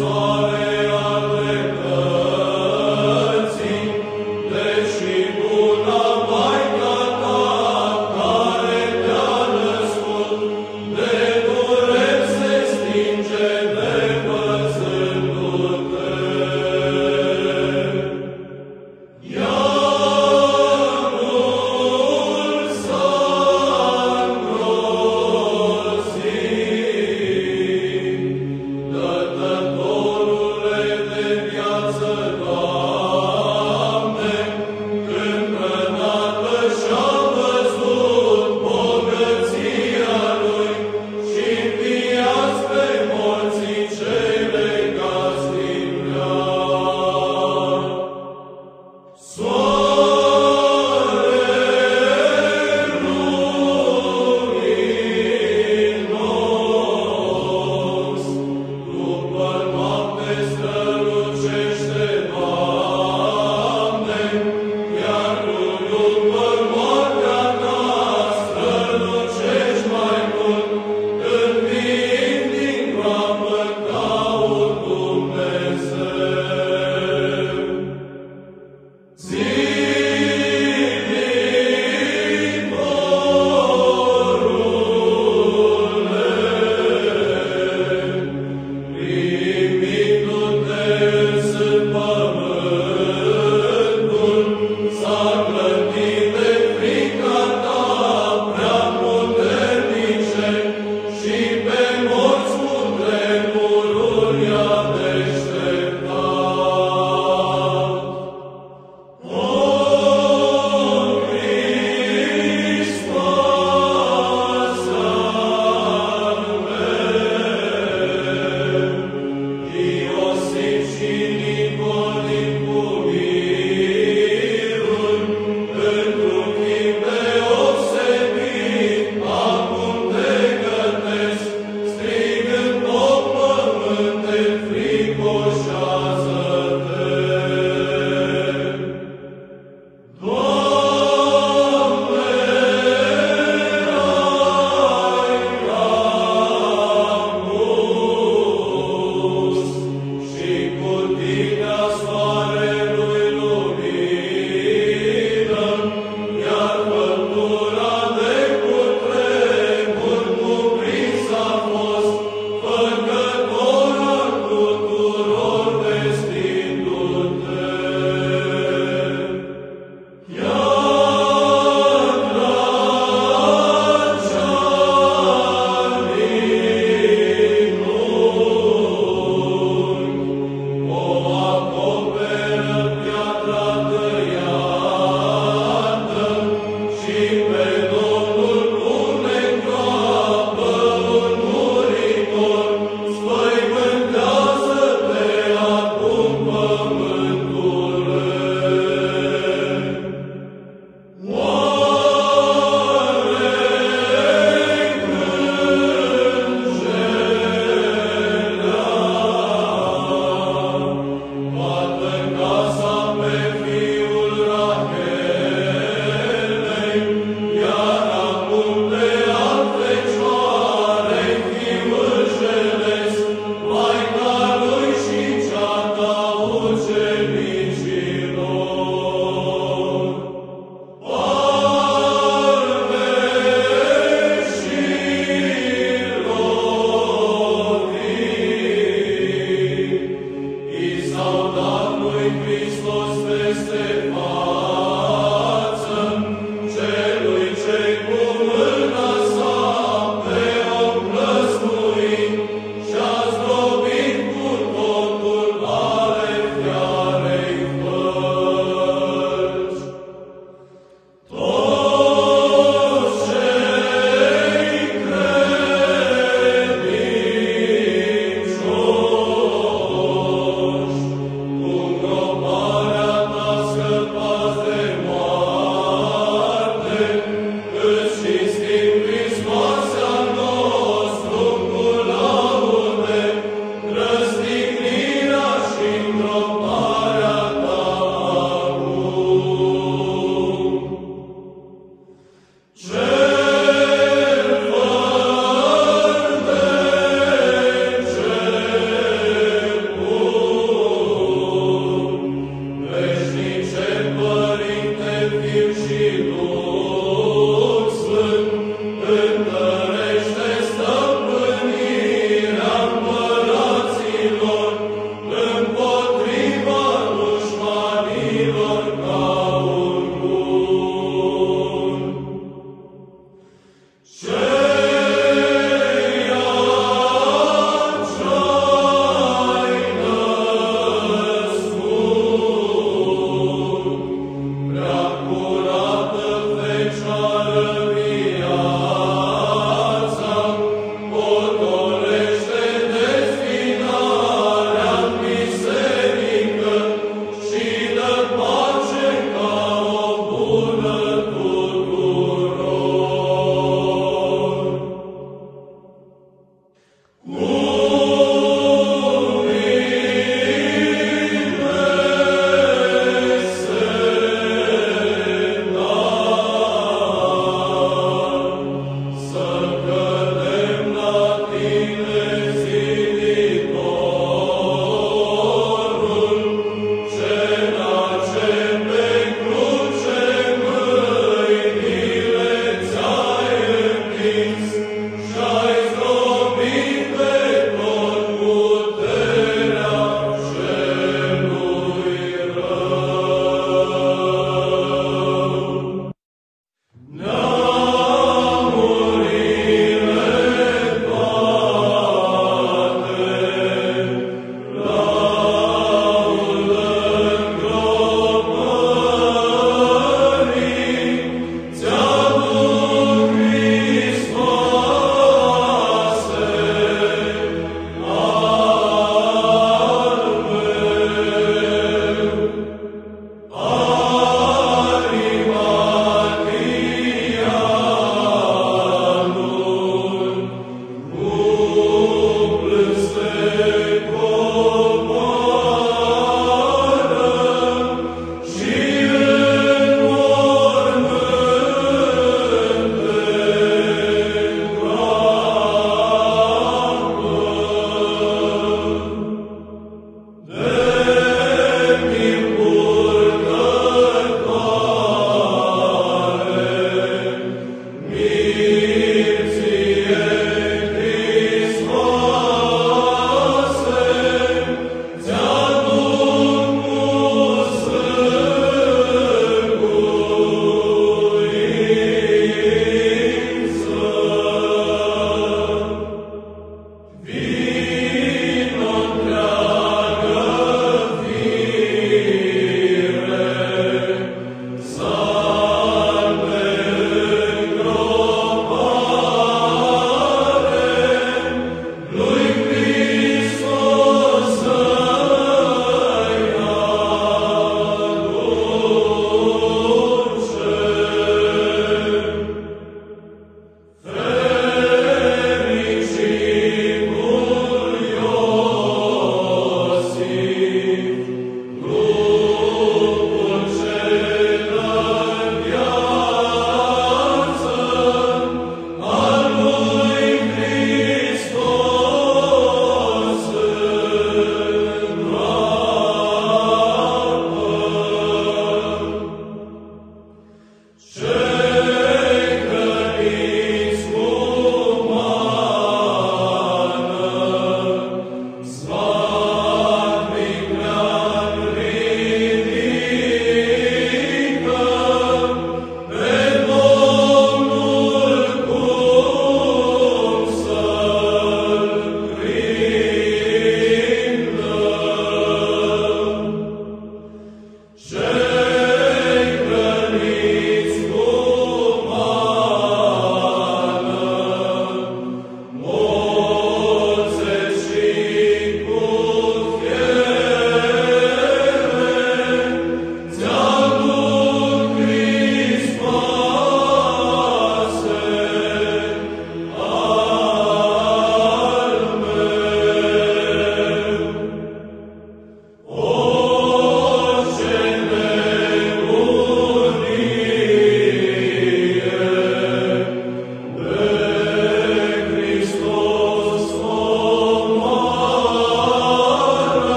După